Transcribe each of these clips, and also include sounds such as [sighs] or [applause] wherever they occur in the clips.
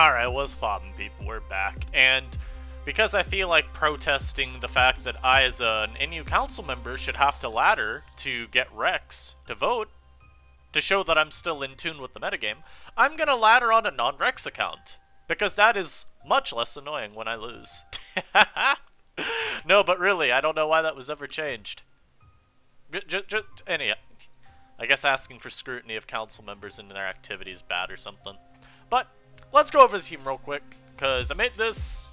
Alright, what's poppin' people? We're back. And because I feel like protesting the fact that I, as an NU council member, should have to ladder to get Rex to vote, to show that I'm still in tune with the metagame, I'm gonna ladder on a non-Rex account. Because that is much less annoying when I lose. [laughs] no, but really, I don't know why that was ever changed. Just, just, any, I guess asking for scrutiny of council members and their activities bad or something. But, let's go over the team real quick, because I made this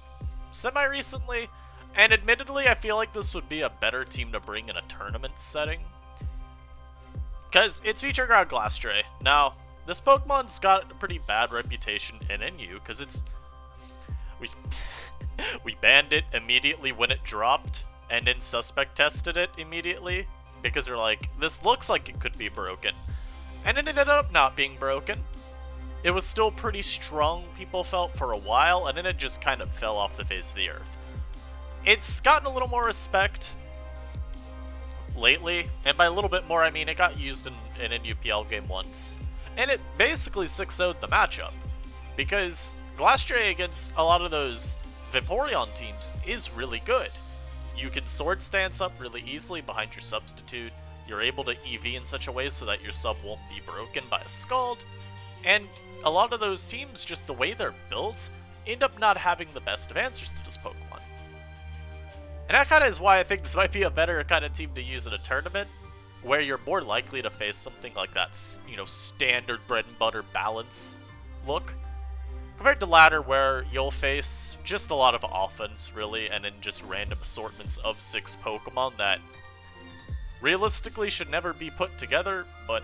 semi-recently, and admittedly, I feel like this would be a better team to bring in a tournament setting. Because it's featuring around Glastrier. Now, this Pokemon's got a pretty bad reputation in NU, because it's... We, [laughs] we banned it immediately when it dropped, and then suspect tested it immediately, because they're like, this looks like it could be broken. And it ended up not being broken. It was still pretty strong, people felt, for a while, and then it just kind of fell off the face of the earth. It's gotten a little more respect lately, and by a little bit more, I mean it got used in, in an UPL game once. And it basically 6 0 the matchup, because Glastrier against a lot of those Vaporeon teams is really good. You can Swords Dance up really easily behind your substitute, you're able to EV in such a way so that your sub won't be broken by a Scald, and a lot of those teams, just the way they're built, end up not having the best of answers to this Pokemon. And that kind of is why I think this [laughs] might be a better kind of team to use in a tournament, where you're more likely to face something like that, you know, standard bread and butter balance look, compared to ladder where you'll face just a lot of offense, really, and then just random assortments of six Pokemon that realistically should never be put together, but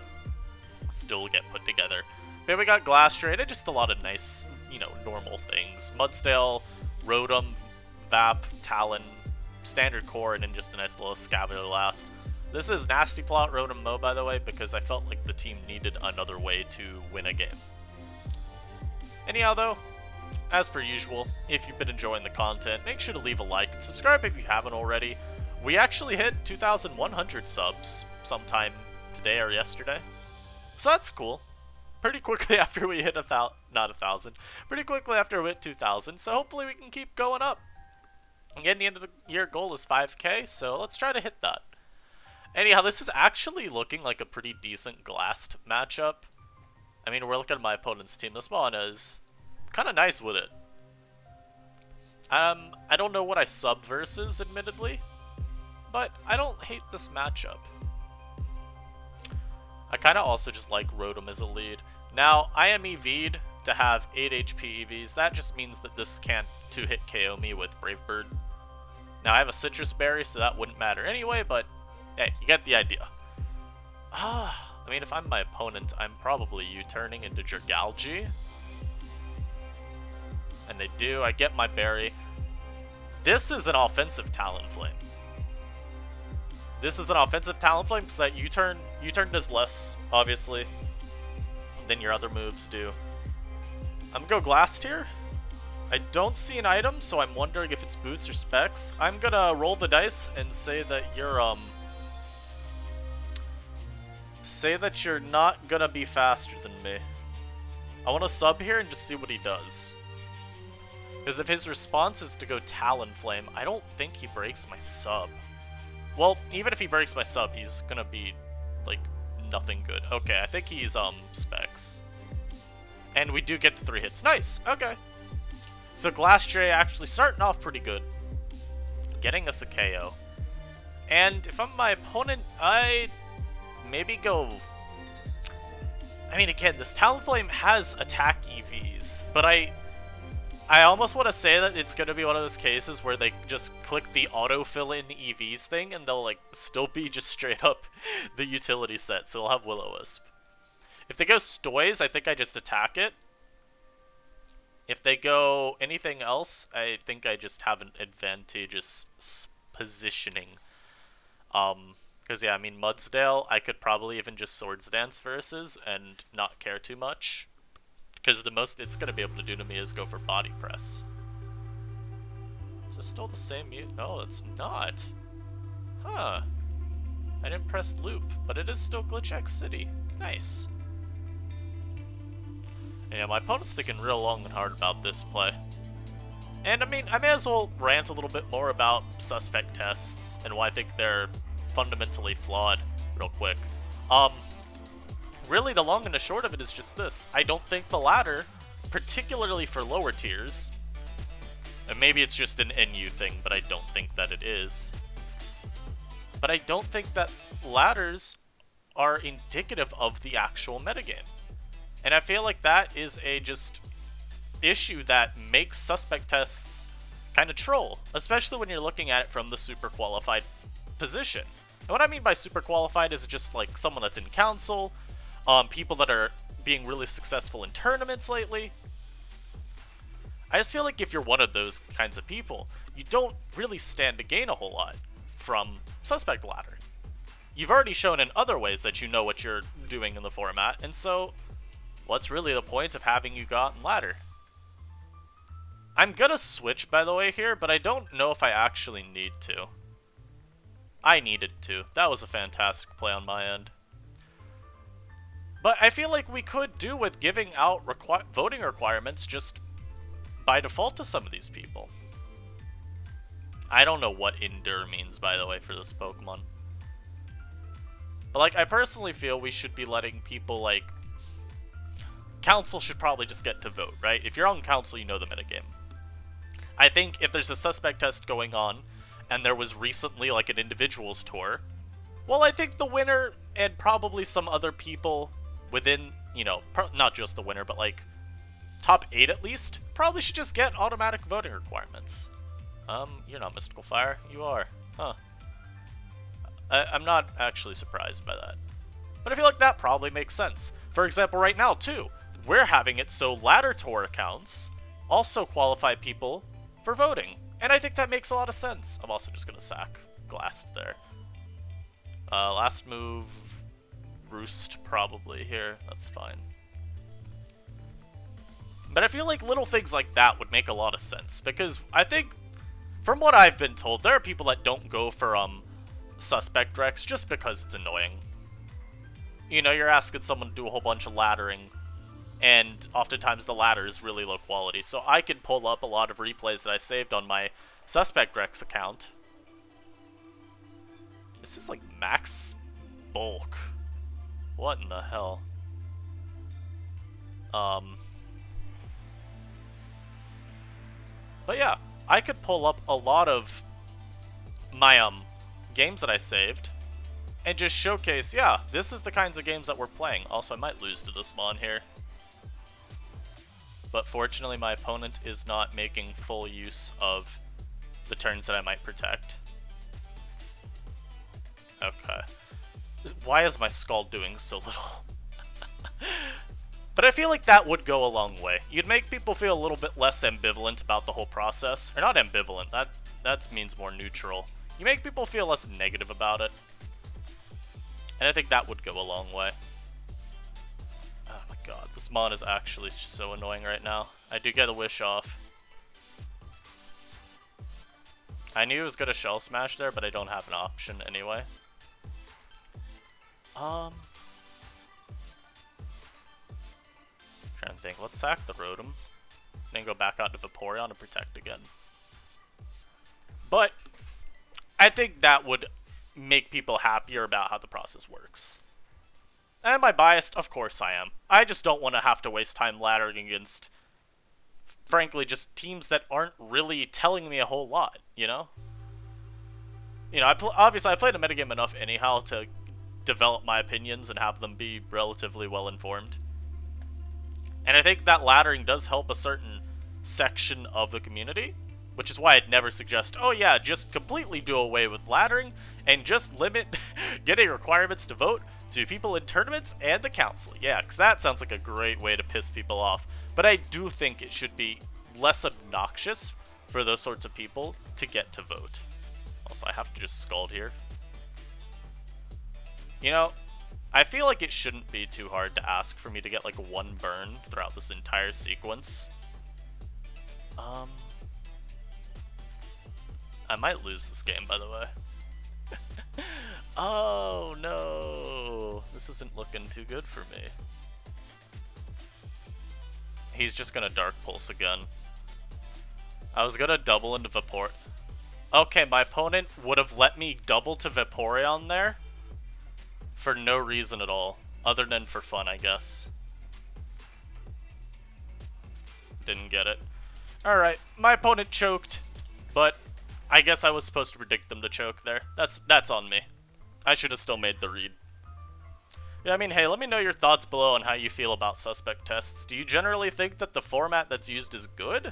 still get put together. Then we got Glastrier, and just a lot of nice, you know, normal things. Mudsdale, Rotom, Vap, Talon, Standard Core, and then just a nice little Escavalier last. This is Nasty Plot Rotom Mow, by the way, because I felt like the team needed another way to win a game. Anyhow, though, as per usual, if you've been enjoying the content, make sure to leave a like and subscribe if you haven't already. We actually hit 2,100 subs sometime today or yesterday, so that's cool pretty quickly [laughs] after we hit a thousand, not a thousand, pretty quickly after we hit 2,000, so hopefully we can keep going up. Again, the end of the year goal is 5k, so let's try to hit that. Anyhow, this is actually looking like a pretty decent Glast matchup. I mean, we're looking at my opponent's team. This one is kind of nice with it. Um, I don't know what I sub versus, admittedly, but I don't hate this matchup. I kind of also just like Rotom as a lead. Now, I am EV'd to have 8 HP EVs. That just means that this can't 2-hit KO me with Brave Bird. Now, I have a Sitrus Berry, so that wouldn't matter anyway, but hey, you get the idea. Ah, I mean, if I'm my opponent, I'm probably U-turning into Dragalge. And they do, I get my berry. This is an offensive Talonflame. This is an offensive Talonflame because that U-turn U-turn does less, obviously, than your other moves do. I'm gonna go Glastrier. I don't see an item, so I'm wondering if it's boots or specs. I'm gonna roll the dice and say that you're, um... Say that you're not gonna be faster than me. I want to sub here and just see what he does. Because if his response is to go Talonflame, I don't think he breaks my sub. Well, even if he breaks my sub, he's gonna be, like, nothing good. Okay, I think he's, um, specs. And we do get the three hits. Nice! Okay. So Glastrier actually starting off pretty good. Getting us a KO. And if I'm my opponent, I maybe go... I mean, again, this Talonflame has attack EVs, but I I almost want to say that it's going to be one of those cases where they just click the autofill in EVs thing and they'll like still be just straight up the utility set, so they'll have Will-O-Wisp. If they go Stoys, I think I just attack it. If they go anything else, I think I just have an advantageous positioning. Um, because yeah, I mean Mudsdale, I could probably even just Swords Dance versus and not care too much. Because the most it's going to be able to do to me is go for body press. Is this still the same mute? No, it's not. Huh. I didn't press loop, but it is still Glitch X City. Nice. Yeah, my opponent's thinking real long and hard about this play. And I mean, I may as well rant a little bit more about suspect tests and why I think they're fundamentally flawed real quick. Um, really, the long and the short of it is just this. I don't think the ladder, particularly for lower tiers, and maybe it's just an NU thing, but I don't think that it is. But I don't think that ladders are indicative of the actual metagame. And I feel like that is a just issue that makes suspect tests kind of troll, especially when you're looking at it from the super qualified position. And what I mean by super qualified is just like someone that's in council, um, people that are being really successful in tournaments lately. I just feel like if you're one of those kinds of people, you don't really stand to gain a whole lot from Suspect Ladder. You've already shown in other ways that you know what you're doing in the format, and so what's really the point of having you got in Ladder? I'm gonna switch, by the way, here, but I don't know if I actually need to. I needed to. That was a fantastic play on my end. But I feel like we could do with giving out voting requirements just by default to some of these people. I don't know what endure means, by the way, for this Pokemon. But, like, I personally feel we should be letting people, like... Council should probably just get to vote, right? If you're on Council, you know the metagame. I think if there's a suspect test going on, and there was recently like an individuals tour, well, I think the winner and probably some other people within, you know, not just the winner, but like top eight at least, probably should just get automatic voting requirements. Um, you're not Mystical Fire. You are. Huh. I I'm not actually surprised by that. But I feel like that probably makes sense. For example, right now, too, we're having it so ladder tour accounts also qualify people for voting. And I think that makes a lot of sense. I'm also just going to sack Glastrier. Uh, last move, Roost probably here. That's fine. But I feel like little things like that would make a lot of sense. Because I think, from what I've been told, there are people that don't go for um Suspect Rex just because it's annoying. You know, you're asking someone to do a whole bunch of laddering and oftentimes the ladder is really low quality. So I can pull up a lot of replays that I saved on my Suspect Rex account. This is like max bulk. What in the hell? Um. But yeah, I could pull up a lot of my um games that I saved and just showcase, yeah, this is the kinds of games that we're playing. Also, I might lose to this mon here but fortunately my opponent is not making full use of the turns that I might protect. Okay. Why is my Scald doing so little? [laughs] but I feel like that would go a long way. You'd make people feel a little bit less ambivalent about the whole process. Or not ambivalent, that, that means more neutral. You make people feel less negative about it. And I think that would go a long way Oh my god, this mod is actually so annoying right now. I do get a wish off. I knew it was gonna shell smash there, but I don't have an option anyway. Um, trying to think. Let's sack the Rotom, then go back out to Vaporeon to protect again. But I think that would make people happier about how the process works. Am I biased? Of course I am. I just don't want to have to waste time laddering against, frankly, just teams that aren't really telling me a whole lot, you know? You know, I obviously I played a metagame enough anyhow to develop my opinions and have them be relatively well informed. And I think that laddering does help a certain section of the community, which is why I'd never suggest, oh yeah, just completely do away with laddering and just limit [laughs] getting requirements to vote to people in tournaments and the council. Yeah, because that sounds like a great way to piss people off. But I do think it should be less obnoxious for those sorts of people to get to vote. Also, I have to just scald here. You know, I feel like it shouldn't be too hard to ask for me to get like one burn throughout this entire sequence. Um, I might lose this game, by the way. [laughs] Oh no! This isn't looking too good for me. He's just gonna Dark Pulse again. I was gonna double into Vapor... Okay, my opponent would have let me double to Vaporeon there for no reason at all, other than for fun, I guess. Didn't get it. Alright, my opponent choked, but I guess I was supposed to predict them to choke there. That's that's on me. I should have still made the read. Yeah, I mean, hey, let me know your thoughts below on how you feel about suspect tests. Do you generally think that the format that's used is good?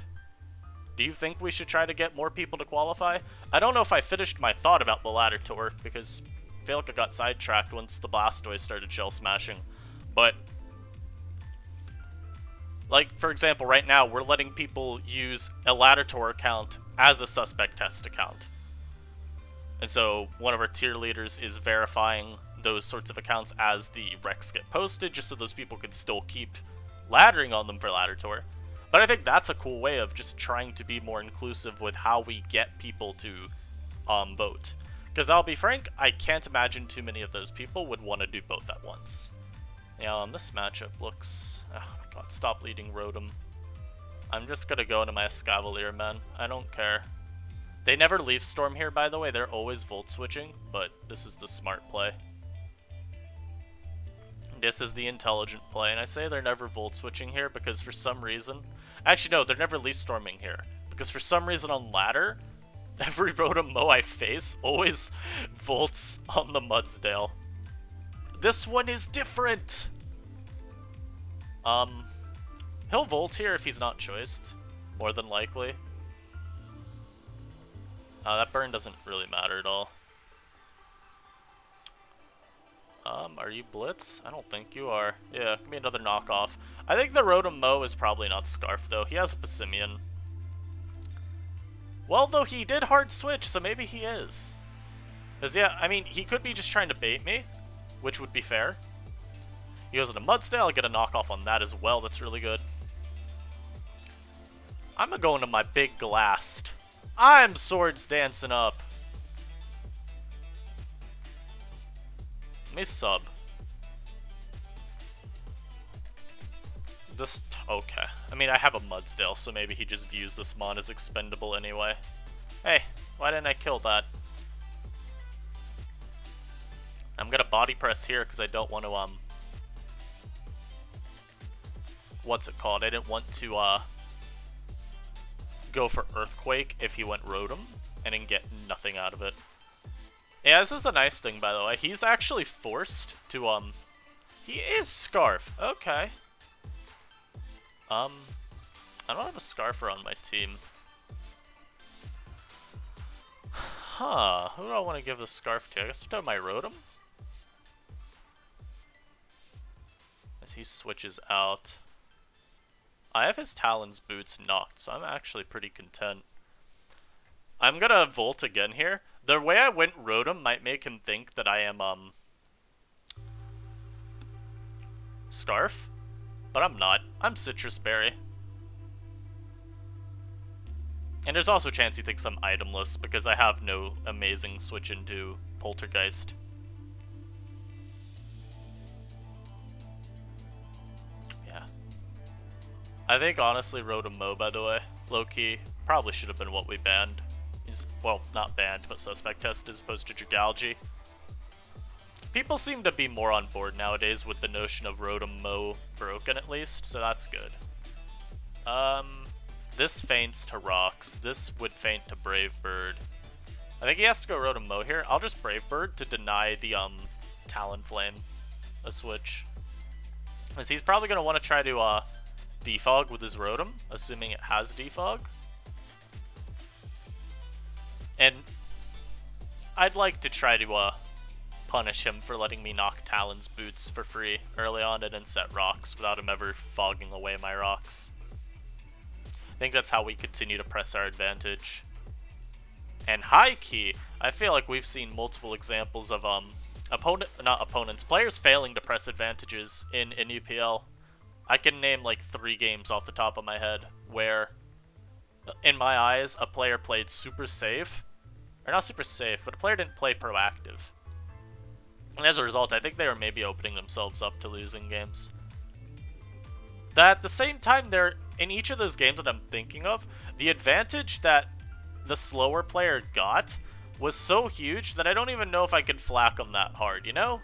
Do you think we should try to get more people to qualify? I don't know if I finished my thought about the ladder tour, because feel like I got sidetracked once the Blastoise started shell smashing. But like, for example, right now, we're letting people use a Ladder account as a suspect test account. And so one of our tier leaders is verifying those sorts of accounts as the recs get posted, just so those people can still keep laddering on them for Ladder Tour. But I think that's a cool way of just trying to be more inclusive with how we get people to um, vote. Because I'll be frank, I can't imagine too many of those people would want to do both at once. Yeah, um, this matchup looks... Oh my god, stop leading Rotom. I'm just gonna go into my Escavalier, man. I don't care. They never Leaf Storm here, by the way. They're always Volt switching, but this is the smart play. This is the intelligent play, and I say they're never Volt switching here because for some reason... Actually, no, they're never Leaf Storming here. Because for some reason on Ladder, [laughs] every Rotom Mow I face always Volts on the Mudsdale. This one is different! Um, he'll Volt here if he's not choiced, more than likely. Uh, that burn doesn't really matter at all. Um, are you Blitz? I don't think you are. Yeah, give me another knockoff. I think the Rotom Mow is probably not Scarf, though. He has a Passimian. Well, though, he did hard switch, so maybe he is. Because, yeah, I mean, he could be just trying to bait me, which would be fair. He goes into Mudsdale, I get a knockoff on that as well, that's really good. I'm gonna go into my big Gallast. I'm Swords dancing up. Let me sub. Just, okay. I mean, I have a Mudsdale, so maybe he just views this mon as expendable anyway. Hey, why didn't I kill that? I'm gonna body press here because I don't want to, um, what's it called? I didn't want to uh, go for Earthquake if he went Rotom and then get nothing out of it. Yeah, this is the nice thing, by the way. He's actually forced to, um... He is Scarf. Okay. Um, I don't have a Scarfer on my team. Huh, who do I want to give the Scarf to? I guess to my Rotom? As he switches out. I have his Talon's boots knocked, so I'm actually pretty content. I'm gonna Volt again here. The way I went Rotom might make him think that I am, um... Scarf? But I'm not. I'm Sitrus Berry. And there's also a chance he thinks I'm itemless, because I have no amazing switch into Poltergeist. Yeah. I think honestly Rotom Mow, by the way, low-key, probably should have been what we banned. Well, not banned, but suspect test as opposed to Dragalge. People seem to be more on board nowadays with the notion of Rotom Mow broken at least, so that's good. Um, this faints to Rocks. This would faint to Brave Bird. I think he has to go Rotom Mow here. I'll just Brave Bird to deny the um Talonflame a switch. Because he's probably going to want to try to uh, defog with his Rotom, assuming it has defog. And I'd like to try to uh, punish him for letting me knock Talon's boots for free early on and then set rocks without him ever fogging away my rocks. I think that's how we continue to press our advantage. And high key, I feel like we've seen multiple examples of um opponent not opponents, players failing to press advantages in, in UPL. I can name like three games off the top of my head where, in my eyes, a player played super safe, or not super safe, but a player didn't play proactive. And as a result, I think they were maybe opening themselves up to losing games. that at the same time, they're in each of those games that I'm thinking of, the advantage that the slower player got was so huge that I don't even know if I could flack them that hard, you know?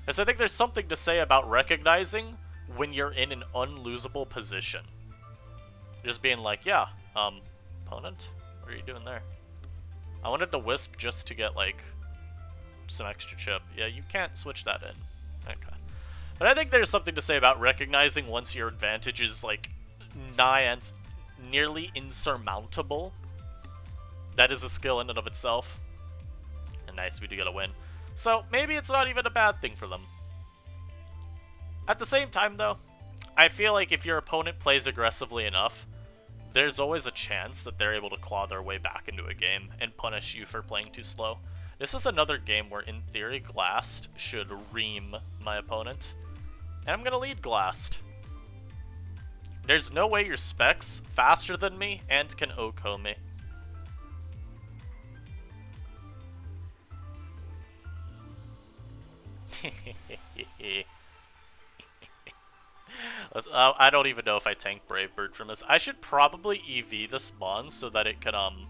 Because I think there's something to say about recognizing when you're in an unlosable position. Just being like, yeah, um, opponent, what are you doing there? I wanted to Wisp just to get, like, some extra chip. Yeah, you can't switch that in. Okay. But I think there's something to say about recognizing once your advantage is, like, nigh and nearly insurmountable. That is a skill in and of itself. And nice, we do get a win. So, maybe it's not even a bad thing for them. At the same time, though, I feel like if your opponent plays aggressively enough, there's always a chance that they're able to claw their way back into a game and punish you for playing too slow. This is another game where, in theory, Glast should ream my opponent. And I'm gonna lead Glast. There's no way your Specs faster than me and can OHKO me. [laughs] uh, I don't even know if I tank Brave Bird from this. I should probably EV this Mon so that it can, um,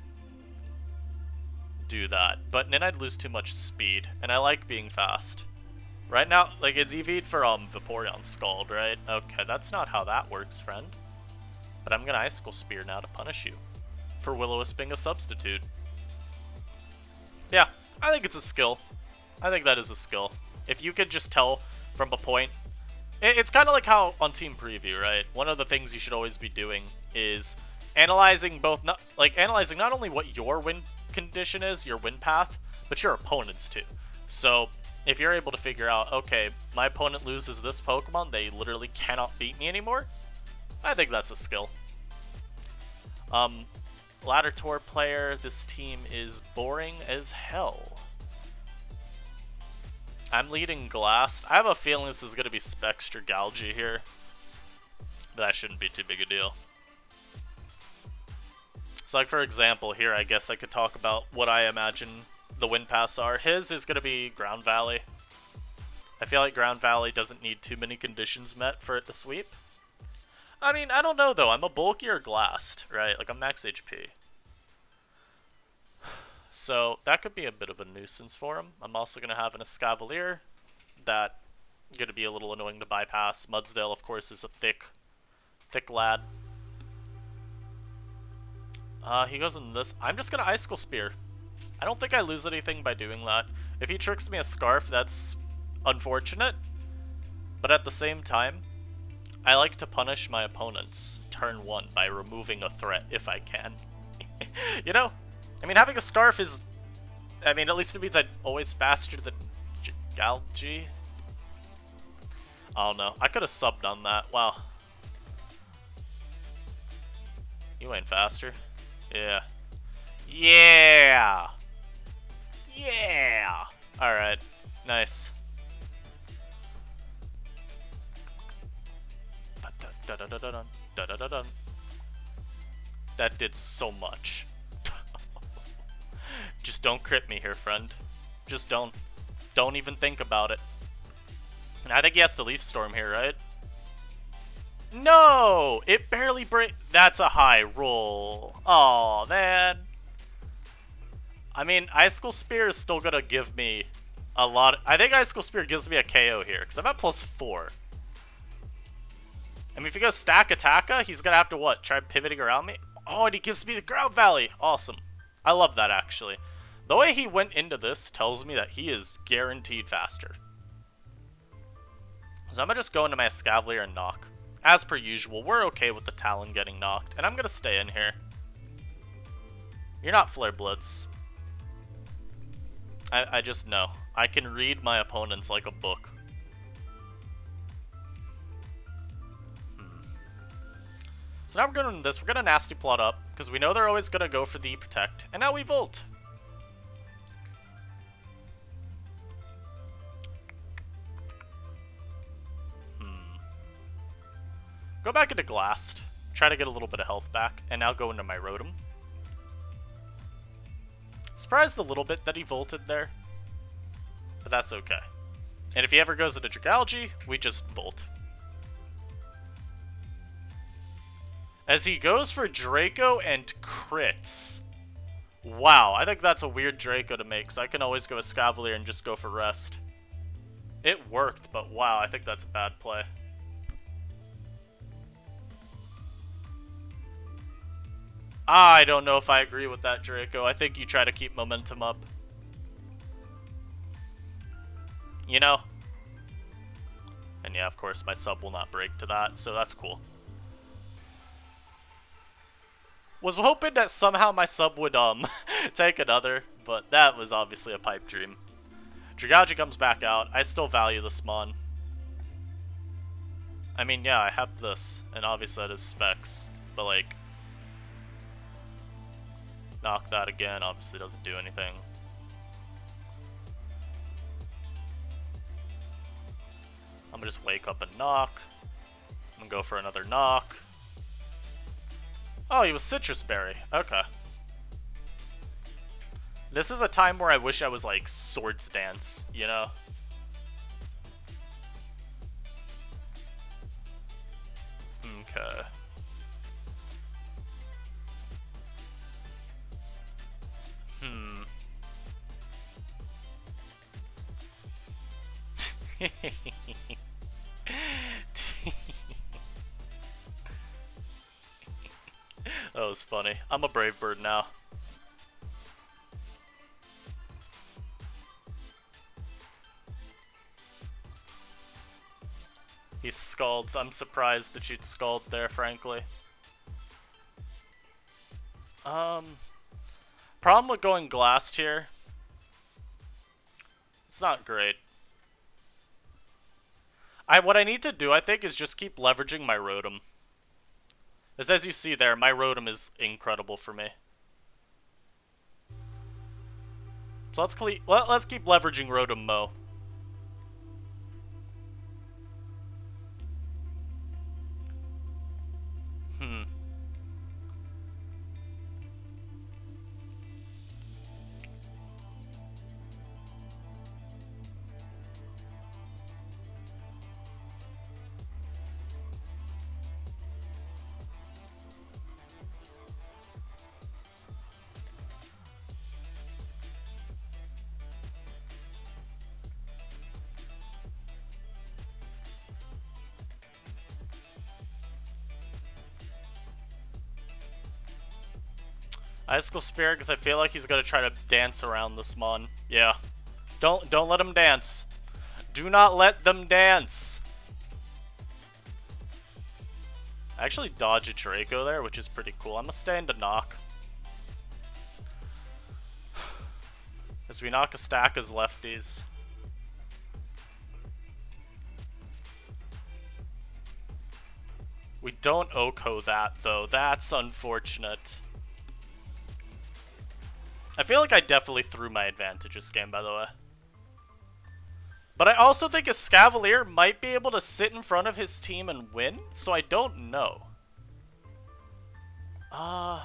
do that. But then I'd lose too much speed, and I like being fast. Right now, like, it's EV'd for, um, Vaporeon Scald, right? Okay, that's not how that works, friend. But I'm gonna Icicle Spear now to punish you. For Will-O-Wisp being a substitute. Yeah, I think it's a skill. I think that is a skill. If you could just tell from a point... It's kind of like how on Team Preview, right? One of the things you should always be doing is analyzing both, not, like, analyzing not only what your win condition is, your win path, but your opponent's too. So, if you're able to figure out, okay, my opponent loses this Pokemon, they literally cannot beat me anymore, I think that's a skill. Um, Ladder Tour player, this team is boring as hell. I'm leading Glass. I have a feeling this is going to be Specs Dragalge here. That shouldn't be too big a deal. So like for example, here I guess I could talk about what I imagine the wind paths are. His is going to be Ground Valley. I feel like Ground Valley doesn't need too many conditions met for it to sweep. I mean, I don't know though. I'm a bulkier Glast, right? Like I'm max HP. So that could be a bit of a nuisance for him. I'm also going to have an Escavalier that going to be a little annoying to bypass. Mudsdale, of course, is a thick, thick lad. Uh, he goes in this. I'm just to Icicle Spear. I don't think I lose anything by doing that. If he tricks me a Scarf, that's unfortunate. But at the same time, I like to punish my opponents turn one by removing a threat if I can. [laughs] you know, I mean, having a scarf is... I mean, at least it means I'm always faster than don't know. I could have subbed on that. Wow. You ain't faster. Yeah. Yeah! Yeah! Alright. Nice. That did so much. [laughs] Just don't crit me here, friend. Just don't. Don't even think about it. And I think he has to Leaf Storm here, right? No! It barely break. That's a high roll. Oh man. I mean, Icicle Spear is still gonna give me a lot. I think Icicle Spear gives me a KO here, because I'm at plus four. I mean, if he goes stack Attacka, he's gonna have to what? Try pivoting around me? Oh, and he gives me the Ground Valley. Awesome. I love that, actually. The way he went into this tells me that he is guaranteed faster. So I'm to just go into my Escavalier and knock. As per usual, we're okay with the Talon getting knocked, and I'm to stay in here. You're not Flare Blitz. I, I just know. I can read my opponents like a book. Hmm. So now we're going to this. We're going to Nasty Plot up, because we know they're always going to go for the Protect. And now we Volt. Go back into Glast, try to get a little bit of health back, and now go into my Rotom. Surprised a little bit that he volted there, but that's okay. And if he ever goes into Dragalge, we just Volt. As he goes for Draco and crits. Wow, I think that's a weird Draco to make, so I can always go a Escavalier and just go for rest. It worked, but wow, I think that's a bad play. I don't know if I agree with that, Draco. I think you try to keep momentum up. You know? And yeah, of course, my sub will not break to that, so that's cool. Was hoping that somehow my sub would um [laughs] take another, but that was obviously a pipe dream. Dragalge comes back out. I still value this mon. I mean, yeah, I have this, and obviously that is specs, but like, knock that again, obviously doesn't do anything. I'm gonna just wake up and knock. I'm gonna go for another knock. Oh, he was Sitrus Berry. Okay. This is a time where I wish I was like Swords Dance, you know? Okay. [laughs] that was funny. I'm a brave bird now. He scalded. I'm surprised that you'd scald there, frankly. Um, problem with going glassed here. It's not great. I what I need to do, I think, is just keep leveraging my Rotom. As as you see there, my Rotom is incredible for me. So let's let, let's keep leveraging Rotom Mow. Icicle Spear because I feel like he's gonna try to dance around this mon. Yeah. Don't don't let him dance. Do not let them dance. I actually dodge a Draco there, which is pretty cool. I'm gonna stand to knock. [sighs] As we knock a stack as lefties. We don't OHKO that, though. That's unfortunate. I feel like I definitely threw my advantage this game, by the way. But I also think a Escavalier might be able to sit in front of his team and win, so I don't know. Uh...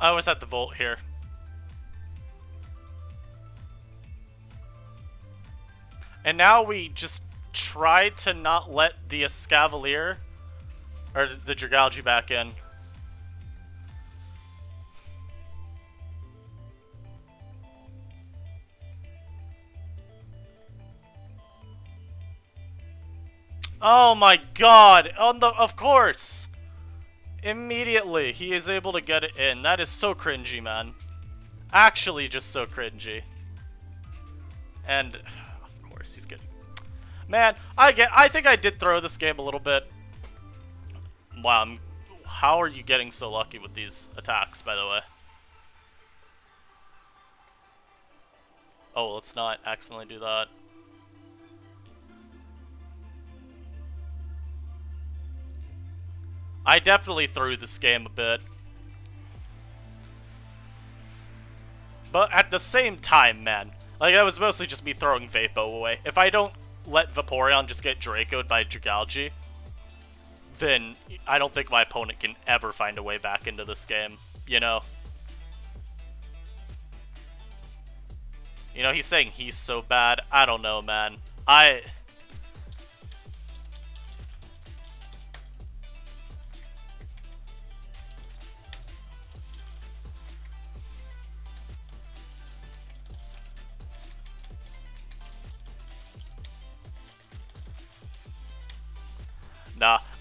I was at the vault here. And now we just try to not let the Escavalier, or the Dragalge back in. Oh my god! On the of course! Immediately, he is able to get it in. That is so cringy, man. Actually, just so cringy. And, [sighs] of course, he's getting... Man, I get. I think I did throw this game a little bit. Wow, I'm, how are you getting so lucky with these attacks, by the way? Oh, let's not accidentally do that. I definitely threw this game a bit. But at the same time, man, like, that was mostly just me throwing Vapo away. If I don't let Vaporeon just get Dracoed by Dragalge, then I don't think my opponent can ever find a way back into this game, you know? You know, he's saying he's so bad. I don't know, man. I...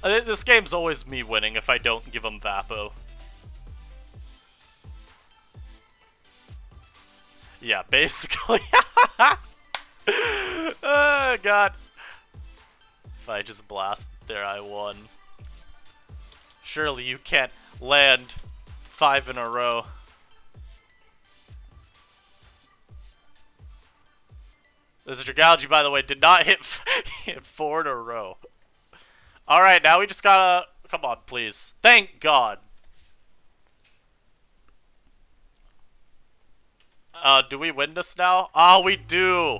Uh, this game's always me winning if I don't give him Vapo. Yeah, [laughs] basically. [laughs] oh, God. If I just blast there, I won. Surely you can't land five in a row. This is Dragalge, by the way, did not hit, [laughs] hit four in a row. Alright, now we just gotta... Come on, please. Thank God. Uh, do we win this now? Oh, we do.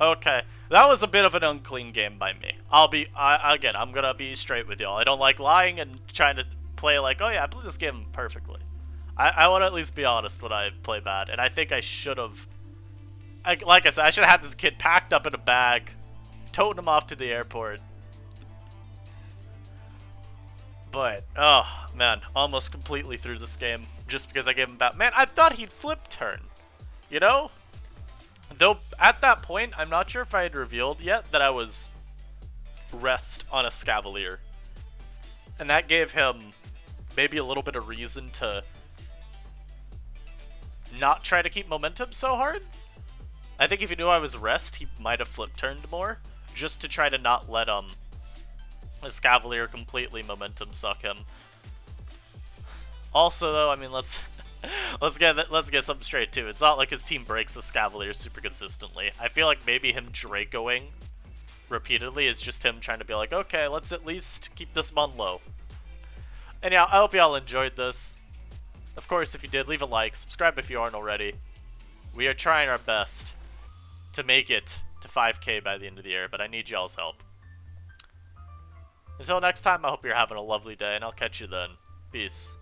Okay. That was a bit of an unclean game by me. I'll be... I, again, I'm gonna be straight with y'all. I don't like lying and trying to play like, oh yeah, I played this game perfectly. I, I want to at least be honest when I play bad, and I think I should have... Like I said, I should have had this kid packed up in a bag, toting him off to the airport, but, oh, man, almost completely through this game just because I gave him back. Man, I thought he'd flip turn, you know? Though, at that point, I'm not sure if I had revealed yet that I was rest on a Scavalier. And that gave him maybe a little bit of reason to not try to keep momentum so hard. I think if he knew I was rest, he might have flip turned more, just to try to not let him this Cavalier completely momentum suck him. Also, though, I mean, let's [laughs] let's get let's get something straight too. It's not like his team breaks the Cavalier super consistently. I feel like maybe him Dracoing repeatedly is just him trying to be like, okay, let's at least keep this mon low. Anyhow, I hope y'all enjoyed this. Of course, if you did, leave a like, subscribe if you aren't already. We are trying our best to make it to 5k by the end of the year, but I need y'all's help. Until next time, I hope you're having a lovely day, and I'll catch you then. Peace.